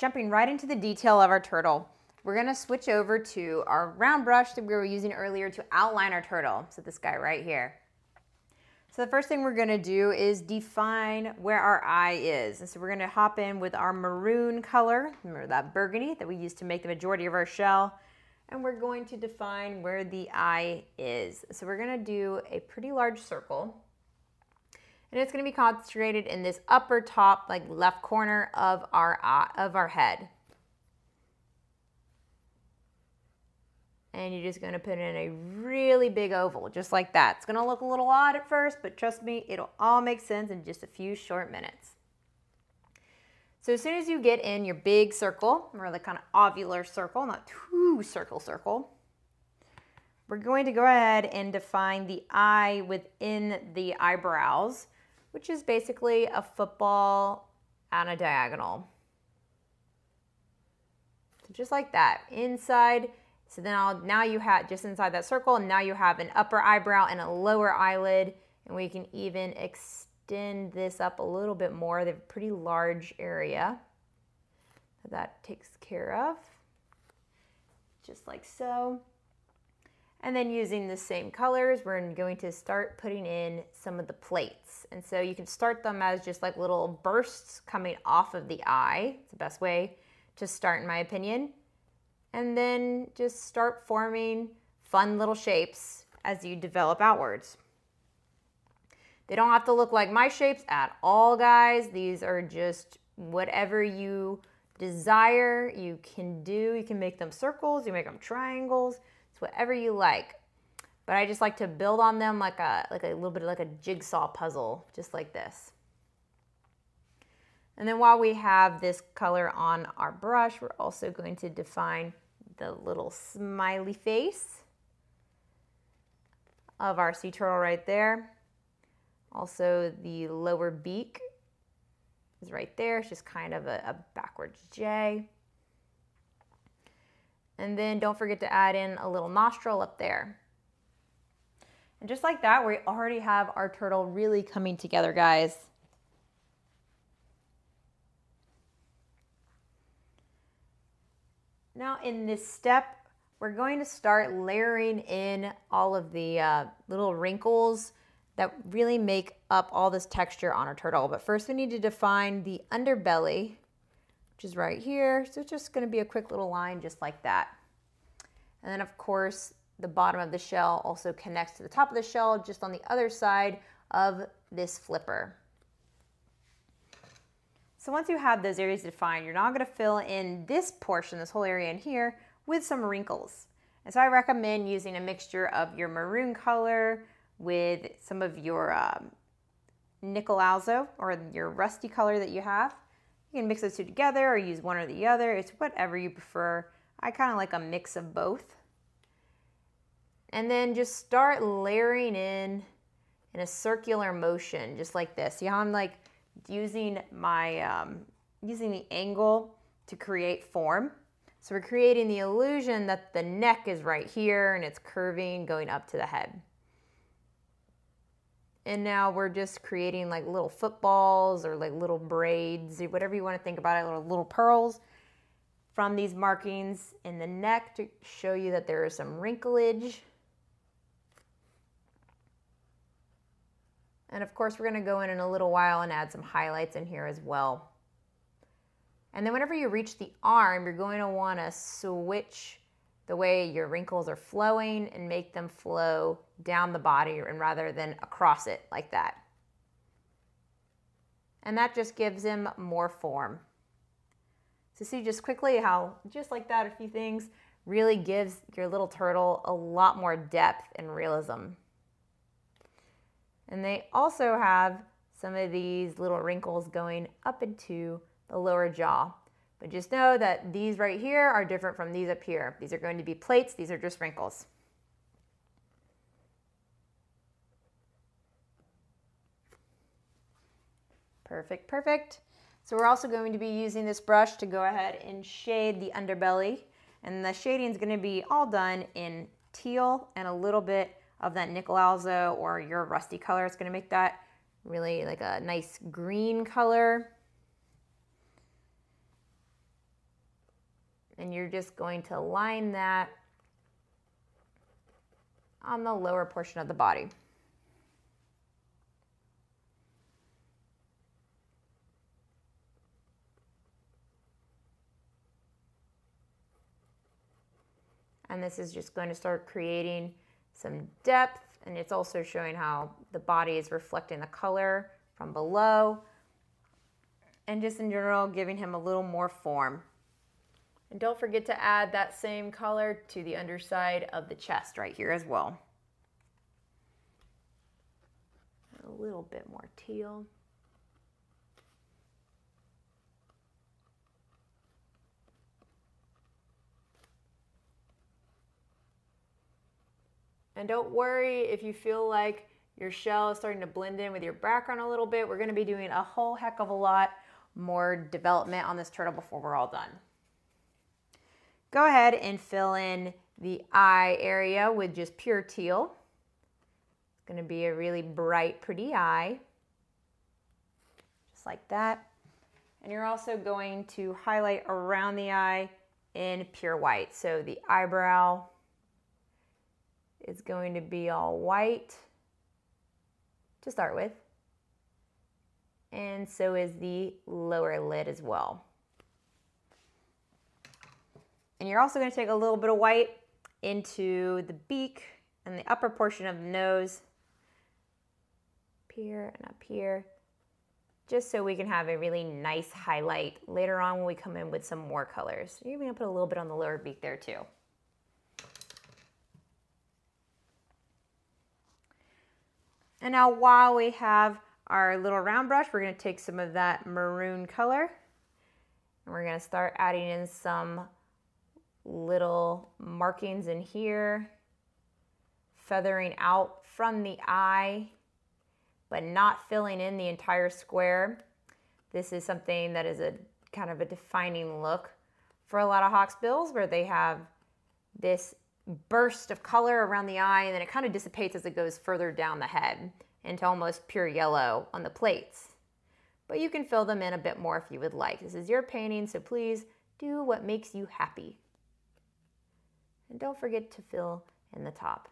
jumping right into the detail of our turtle, we're gonna switch over to our round brush that we were using earlier to outline our turtle. So this guy right here. So the first thing we're gonna do is define where our eye is. And so we're gonna hop in with our maroon color, remember that burgundy that we used to make the majority of our shell, and we're going to define where the eye is. So we're gonna do a pretty large circle, and it's gonna be concentrated in this upper top, like left corner of our, eye, of our head. and you're just going to put in a really big oval, just like that. It's going to look a little odd at first, but trust me, it'll all make sense in just a few short minutes. So as soon as you get in your big circle, or the kind of ovular circle, not too circle circle, we're going to go ahead and define the eye within the eyebrows, which is basically a football on a diagonal. So just like that, inside so then I'll, now you have, just inside that circle, and now you have an upper eyebrow and a lower eyelid, and we can even extend this up a little bit more. They have a pretty large area that, that takes care of, just like so. And then using the same colors, we're going to start putting in some of the plates. And so you can start them as just like little bursts coming off of the eye. It's the best way to start in my opinion and then just start forming fun little shapes as you develop outwards. They don't have to look like my shapes at all, guys. These are just whatever you desire, you can do. You can make them circles, you make them triangles. It's whatever you like. But I just like to build on them like a like a little bit like a jigsaw puzzle, just like this. And then while we have this color on our brush, we're also going to define the little smiley face of our sea turtle right there. Also the lower beak is right there. It's just kind of a, a backwards J. And then don't forget to add in a little nostril up there. And just like that, we already have our turtle really coming together, guys. Now in this step, we're going to start layering in all of the uh, little wrinkles that really make up all this texture on our turtle. But first we need to define the underbelly, which is right here. So it's just gonna be a quick little line just like that. And then of course, the bottom of the shell also connects to the top of the shell just on the other side of this flipper. So once you have those areas defined, you're now gonna fill in this portion, this whole area in here, with some wrinkles. And so I recommend using a mixture of your maroon color with some of your um, nickel azo or your rusty color that you have. You can mix those two together or use one or the other. It's whatever you prefer. I kind of like a mix of both. And then just start layering in in a circular motion, just like this. See how I'm like using my, um, using the angle to create form. So we're creating the illusion that the neck is right here and it's curving going up to the head. And now we're just creating like little footballs or like little braids, or whatever you want to think about it, little, little pearls from these markings in the neck to show you that there is some wrinklage And of course, we're gonna go in in a little while and add some highlights in here as well. And then whenever you reach the arm, you're going to wanna switch the way your wrinkles are flowing and make them flow down the body and rather than across it like that. And that just gives him more form. So see just quickly how, just like that, a few things really gives your little turtle a lot more depth and realism. And they also have some of these little wrinkles going up into the lower jaw. But just know that these right here are different from these up here. These are going to be plates, these are just wrinkles. Perfect, perfect. So we're also going to be using this brush to go ahead and shade the underbelly. And the shading is going to be all done in teal and a little bit of that nickel azo or your rusty color. It's gonna make that really like a nice green color. And you're just going to line that on the lower portion of the body. And this is just going to start creating some depth and it's also showing how the body is reflecting the color from below and just in general giving him a little more form. And don't forget to add that same color to the underside of the chest right here as well. A little bit more teal. And don't worry if you feel like your shell is starting to blend in with your background a little bit. We're gonna be doing a whole heck of a lot more development on this turtle before we're all done. Go ahead and fill in the eye area with just pure teal. It's gonna be a really bright, pretty eye. Just like that. And you're also going to highlight around the eye in pure white. So the eyebrow is going to be all white to start with. And so is the lower lid as well. And you're also going to take a little bit of white into the beak and the upper portion of the nose, up here and up here, just so we can have a really nice highlight later on when we come in with some more colors. You're to put a little bit on the lower beak there too. And now while we have our little round brush, we're gonna take some of that maroon color and we're gonna start adding in some little markings in here, feathering out from the eye, but not filling in the entire square. This is something that is a kind of a defining look for a lot of hawksbills where they have this burst of color around the eye and then it kind of dissipates as it goes further down the head into almost pure yellow on the plates. But you can fill them in a bit more if you would like. This is your painting, so please do what makes you happy. And don't forget to fill in the top.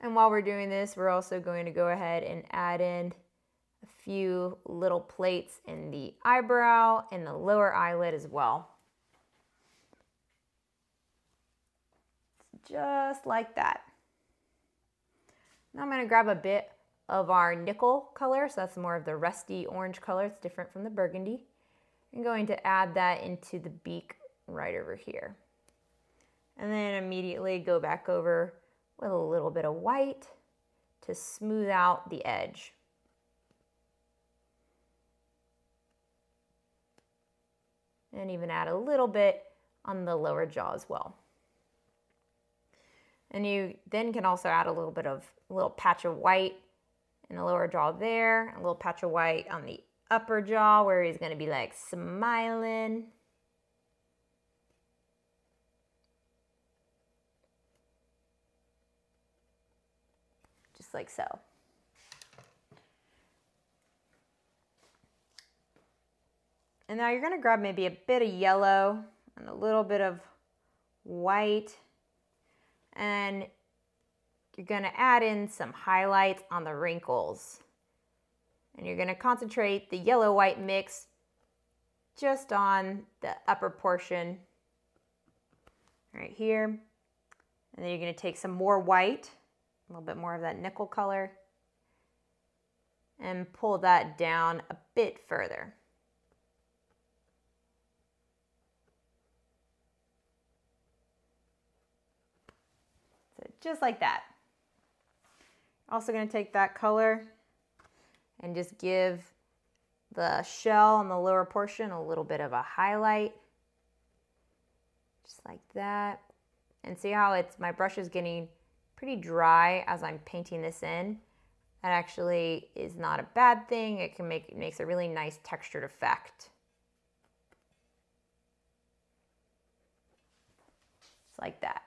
And while we're doing this, we're also going to go ahead and add in a few little plates in the eyebrow and the lower eyelid as well. Just like that. Now I'm going to grab a bit of our nickel color, so that's more of the rusty orange color. It's different from the burgundy. I'm going to add that into the beak right over here. And then immediately go back over with a little bit of white to smooth out the edge. And even add a little bit on the lower jaw as well. And you then can also add a little bit of a little patch of white in the lower jaw there, a little patch of white on the upper jaw where he's gonna be like smiling. Like so. And now you're gonna grab maybe a bit of yellow and a little bit of white and you're going to add in some highlights on the wrinkles. And you're going to concentrate the yellow-white mix just on the upper portion right here. And then you're going to take some more white, a little bit more of that nickel color, and pull that down a bit further. just like that. Also going to take that color and just give the shell on the lower portion a little bit of a highlight. Just like that. And see how it's my brush is getting pretty dry as I'm painting this in. That actually is not a bad thing. It can make it makes a really nice textured effect. Just like that.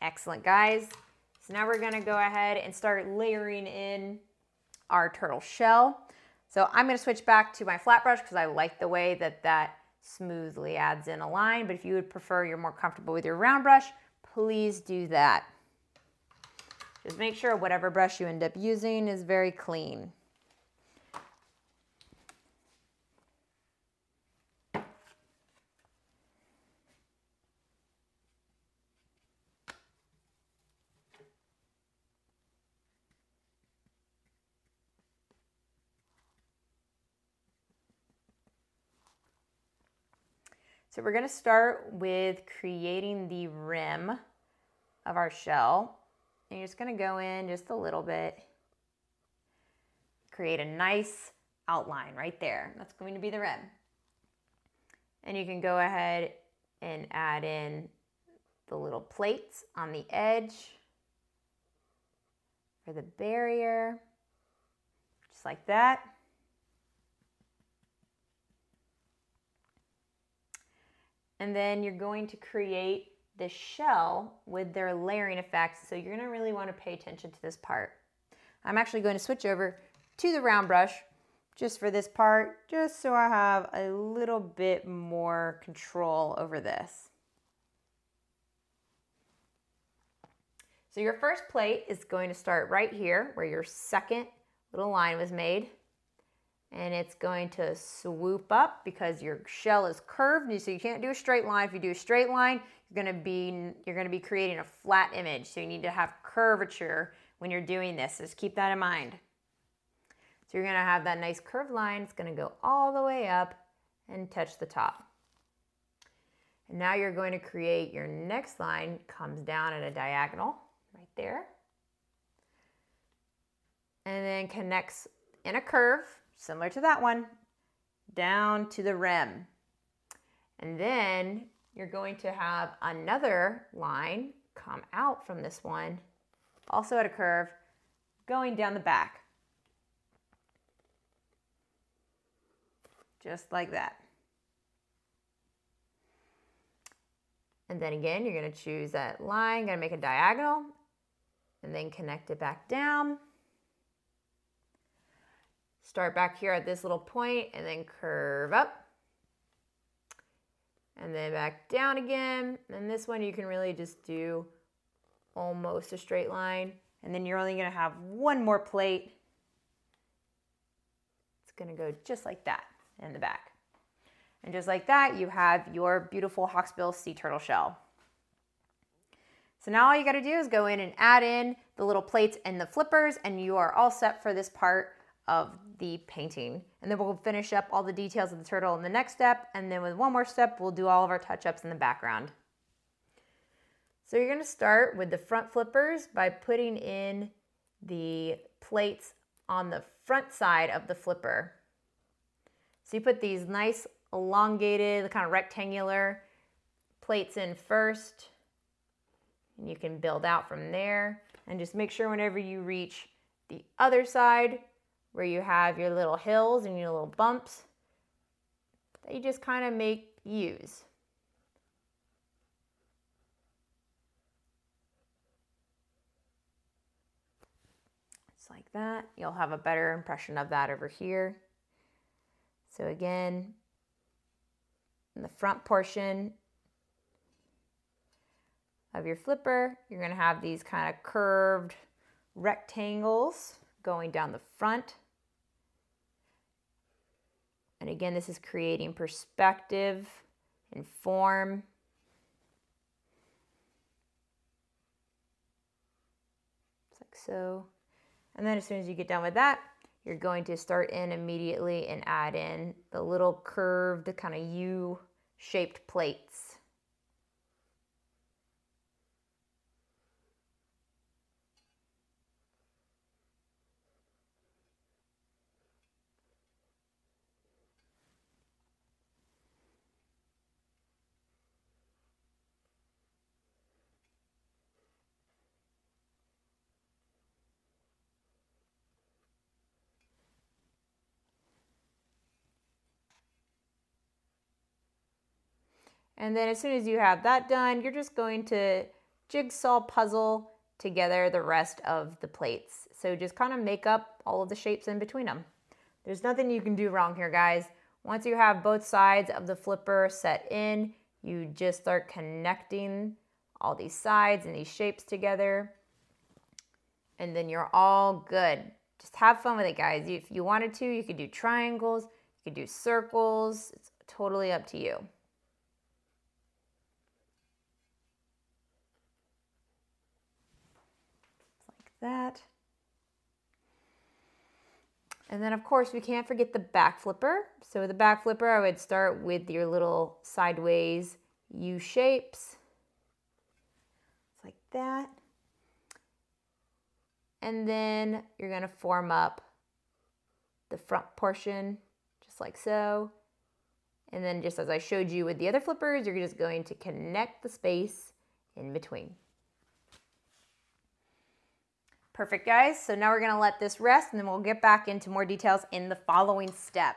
Excellent, guys. So now we're gonna go ahead and start layering in our turtle shell. So I'm gonna switch back to my flat brush because I like the way that that smoothly adds in a line, but if you would prefer you're more comfortable with your round brush, please do that. Just make sure whatever brush you end up using is very clean. So we're going to start with creating the rim of our shell. And you're just going to go in just a little bit, create a nice outline right there. That's going to be the rim. And you can go ahead and add in the little plates on the edge for the barrier, just like that. And then you're going to create the shell with their layering effects. So you're gonna really wanna pay attention to this part. I'm actually going to switch over to the round brush just for this part, just so I have a little bit more control over this. So your first plate is going to start right here where your second little line was made and it's going to swoop up because your shell is curved so you can't do a straight line. If you do a straight line you're going to be you're going to be creating a flat image. So you need to have curvature when you're doing this. Just keep that in mind. So you're going to have that nice curved line. It's going to go all the way up and touch the top. And now you're going to create your next line comes down at a diagonal right there. And then connects in a curve similar to that one, down to the rim. And then you're going to have another line come out from this one, also at a curve, going down the back. Just like that. And then again, you're going to choose that line, to make a diagonal, and then connect it back down. Start back here at this little point and then curve up. And then back down again. And this one you can really just do almost a straight line. And then you're only gonna have one more plate. It's gonna go just like that in the back. And just like that, you have your beautiful Hawksbill sea turtle shell. So now all you gotta do is go in and add in the little plates and the flippers and you are all set for this part of the painting. And then we'll finish up all the details of the turtle in the next step. And then with one more step, we'll do all of our touch-ups in the background. So you're gonna start with the front flippers by putting in the plates on the front side of the flipper. So you put these nice elongated, kind of rectangular plates in first, and you can build out from there. And just make sure whenever you reach the other side, where you have your little hills and your little bumps that you just kind of make use. Just like that. You'll have a better impression of that over here. So again, in the front portion of your flipper, you're going to have these kind of curved rectangles going down the front. And again, this is creating perspective and form. Just like so. And then as soon as you get done with that, you're going to start in immediately and add in the little curved kind of U-shaped plates. And then as soon as you have that done, you're just going to jigsaw puzzle together the rest of the plates. So just kind of make up all of the shapes in between them. There's nothing you can do wrong here, guys. Once you have both sides of the flipper set in, you just start connecting all these sides and these shapes together. And then you're all good. Just have fun with it, guys. If you wanted to, you could do triangles, you could do circles. It's totally up to you. That. And then of course we can't forget the back flipper. So the back flipper, I would start with your little sideways U shapes. Like that. And then you're gonna form up the front portion, just like so. And then just as I showed you with the other flippers, you're just going to connect the space in between. Perfect, guys. So now we're gonna let this rest and then we'll get back into more details in the following step.